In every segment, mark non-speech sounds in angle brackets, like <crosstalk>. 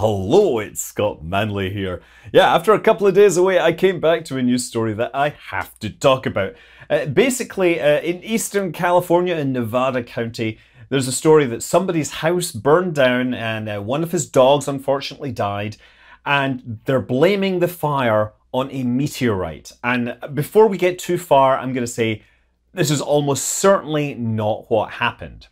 Hello, it's Scott Manley here. Yeah, after a couple of days away, I came back to a news story that I have to talk about. Uh, basically, uh, in eastern California, in Nevada County, there's a story that somebody's house burned down and uh, one of his dogs unfortunately died, and they're blaming the fire on a meteorite. And before we get too far, I'm going to say this is almost certainly not what happened.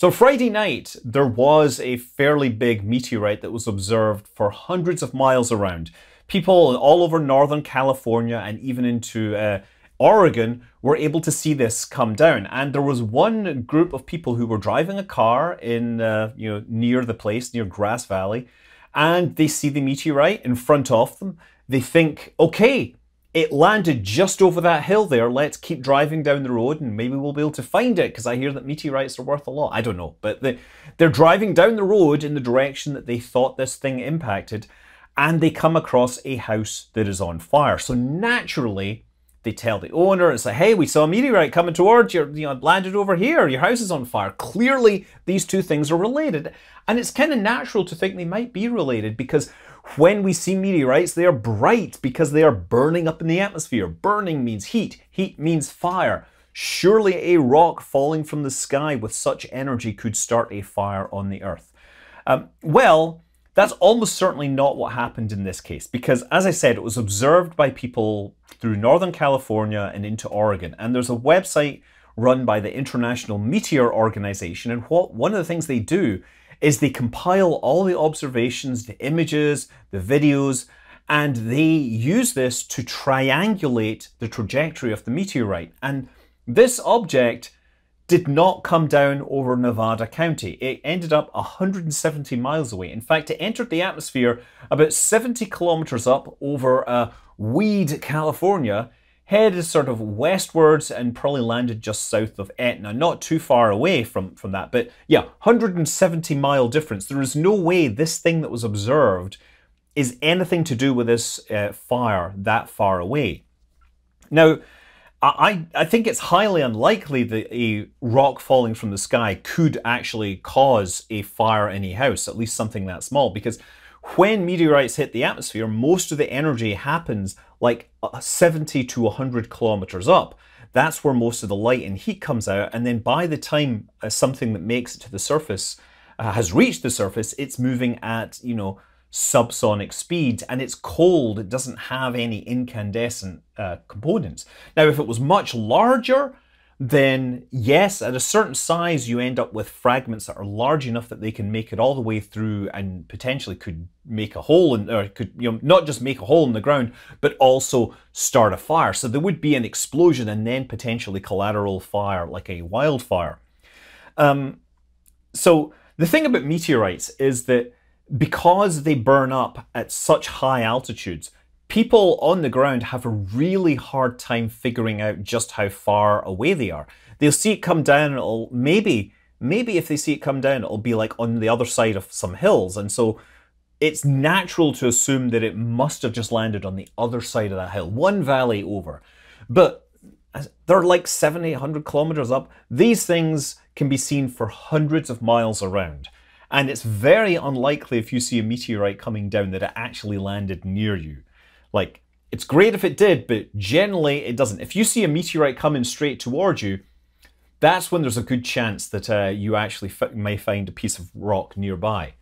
So Friday night, there was a fairly big meteorite that was observed for hundreds of miles around. People all over Northern California and even into uh, Oregon were able to see this come down. And there was one group of people who were driving a car in, uh, you know, near the place, near Grass Valley, and they see the meteorite in front of them. They think, okay, it landed just over that hill there. Let's keep driving down the road and maybe we'll be able to find it because I hear that meteorites are worth a lot. I don't know. But they, they're driving down the road in the direction that they thought this thing impacted and they come across a house that is on fire. So naturally, they tell the owner, and say, hey, we saw a meteorite coming towards you, you know, landed over here, your house is on fire. Clearly, these two things are related. And it's kind of natural to think they might be related because when we see meteorites, they are bright because they are burning up in the atmosphere. Burning means heat, heat means fire. Surely a rock falling from the sky with such energy could start a fire on the earth. Um, well, that's almost certainly not what happened in this case because, as I said, it was observed by people through Northern California and into Oregon. And there's a website run by the International Meteor Organization. And what one of the things they do is they compile all the observations, the images, the videos, and they use this to triangulate the trajectory of the meteorite. And this object did not come down over Nevada County. It ended up 170 miles away. In fact, it entered the atmosphere about 70 kilometers up over uh, Weed, California, headed sort of westwards and probably landed just south of Etna, not too far away from, from that. But yeah, 170 mile difference. There is no way this thing that was observed is anything to do with this uh, fire that far away. Now, I, I think it's highly unlikely that a rock falling from the sky could actually cause a fire in a house, at least something that small, because when meteorites hit the atmosphere, most of the energy happens like uh, 70 to 100 kilometers up. That's where most of the light and heat comes out. And then by the time uh, something that makes it to the surface uh, has reached the surface, it's moving at, you know, subsonic speeds and it's cold. It doesn't have any incandescent uh, components. Now, if it was much larger, then yes, at a certain size, you end up with fragments that are large enough that they can make it all the way through and potentially could make a hole in, or could, you know, not just make a hole in the ground, but also start a fire. So there would be an explosion and then potentially collateral fire, like a wildfire. Um, so the thing about meteorites is that because they burn up at such high altitudes, people on the ground have a really hard time figuring out just how far away they are. They'll see it come down, it'll maybe, maybe if they see it come down, it'll be like on the other side of some hills. And so it's natural to assume that it must have just landed on the other side of that hill, one valley over. But they're like seven, eight hundred kilometers up. These things can be seen for hundreds of miles around. And it's very unlikely if you see a meteorite coming down that it actually landed near you. Like, it's great if it did, but generally it doesn't. If you see a meteorite coming straight towards you, that's when there's a good chance that uh, you actually may find a piece of rock nearby.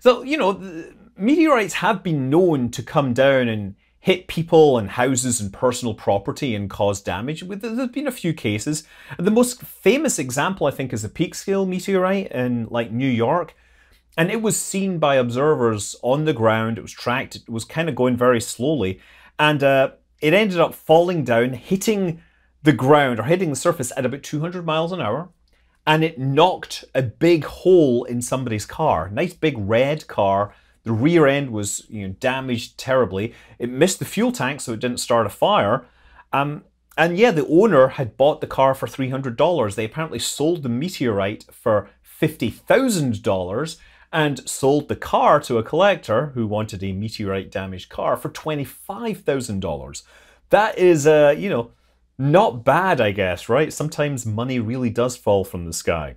So, you know, meteorites have been known to come down and hit people and houses and personal property and cause damage. There's been a few cases. The most famous example, I think, is the Peekskill meteorite in like New York. And it was seen by observers on the ground. It was tracked. It was kind of going very slowly. And uh, it ended up falling down, hitting the ground or hitting the surface at about 200 miles an hour. And it knocked a big hole in somebody's car. Nice big red car. The rear end was you know, damaged terribly. It missed the fuel tank, so it didn't start a fire. Um, and yeah, the owner had bought the car for $300. They apparently sold the meteorite for $50,000 and sold the car to a collector who wanted a meteorite damaged car for $25,000. That is, uh, you know, not bad, I guess, right? Sometimes money really does fall from the sky.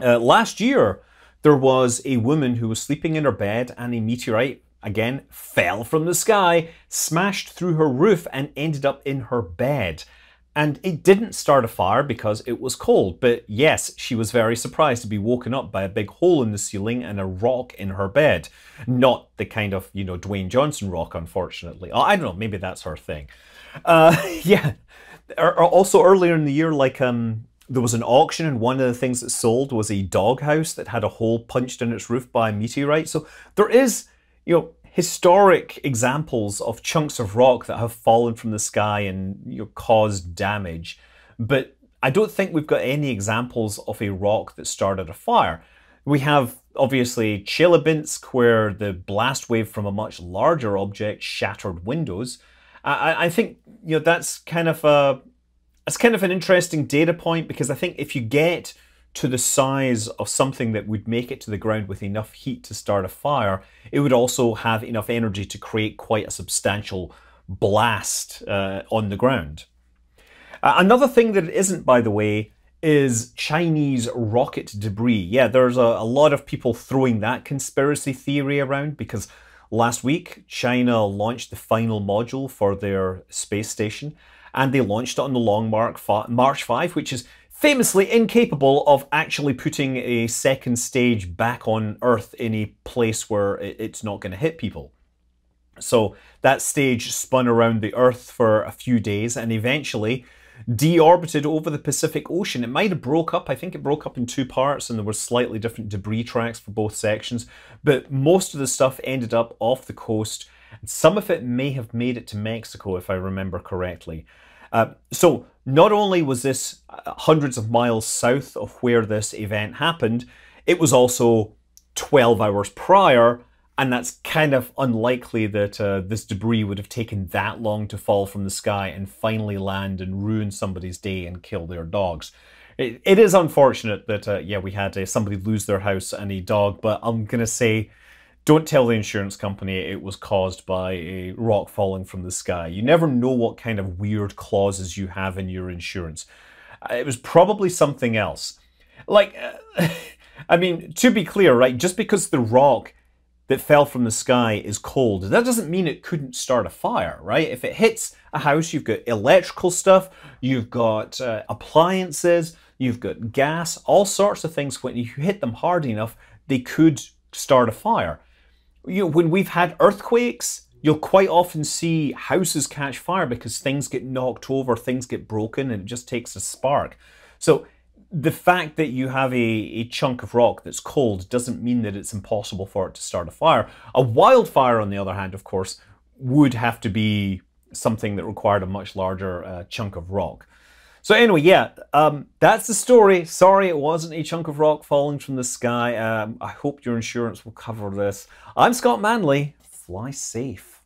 Uh, last year, there was a woman who was sleeping in her bed and a meteorite, again, fell from the sky, smashed through her roof, and ended up in her bed. And it didn't start a fire because it was cold. But yes, she was very surprised to be woken up by a big hole in the ceiling and a rock in her bed. Not the kind of, you know, Dwayne Johnson rock, unfortunately. I don't know, maybe that's her thing. Uh, <laughs> yeah. Also, earlier in the year, like, um, there was an auction, and one of the things that sold was a doghouse that had a hole punched in its roof by a meteorite. So there is, you know, historic examples of chunks of rock that have fallen from the sky and you know, caused damage. But I don't think we've got any examples of a rock that started a fire. We have obviously Chelyabinsk, where the blast wave from a much larger object shattered windows. I, I think you know that's kind of a it's kind of an interesting data point because I think if you get to the size of something that would make it to the ground with enough heat to start a fire, it would also have enough energy to create quite a substantial blast uh, on the ground. Uh, another thing that it isn't, by the way, is Chinese rocket debris. Yeah, there's a, a lot of people throwing that conspiracy theory around because last week China launched the final module for their space station and they launched it on the Long March 5, which is famously incapable of actually putting a second stage back on Earth in a place where it's not going to hit people. So that stage spun around the Earth for a few days and eventually deorbited over the Pacific Ocean. It might have broke up. I think it broke up in two parts and there were slightly different debris tracks for both sections. But most of the stuff ended up off the coast. Some of it may have made it to Mexico, if I remember correctly. Uh, so not only was this uh, hundreds of miles south of where this event happened, it was also 12 hours prior, and that's kind of unlikely that uh, this debris would have taken that long to fall from the sky and finally land and ruin somebody's day and kill their dogs. it, it is unfortunate that, uh, yeah, we had uh, somebody lose their house and a dog, but I'm going to say don't tell the insurance company it was caused by a rock falling from the sky. You never know what kind of weird clauses you have in your insurance. Uh, it was probably something else. Like, uh, <laughs> I mean, to be clear, right, just because the rock that fell from the sky is cold, that doesn't mean it couldn't start a fire, right? If it hits a house, you've got electrical stuff, you've got uh, appliances, you've got gas, all sorts of things. When you hit them hard enough, they could start a fire you know, when we've had earthquakes, you'll quite often see houses catch fire because things get knocked over, things get broken, and it just takes a spark. So the fact that you have a, a chunk of rock that's cold doesn't mean that it's impossible for it to start a fire. A wildfire, on the other hand, of course, would have to be something that required a much larger uh, chunk of rock. So anyway, yeah, um, that's the story. Sorry it wasn't a chunk of rock falling from the sky. Um, I hope your insurance will cover this. I'm Scott Manley. Fly safe.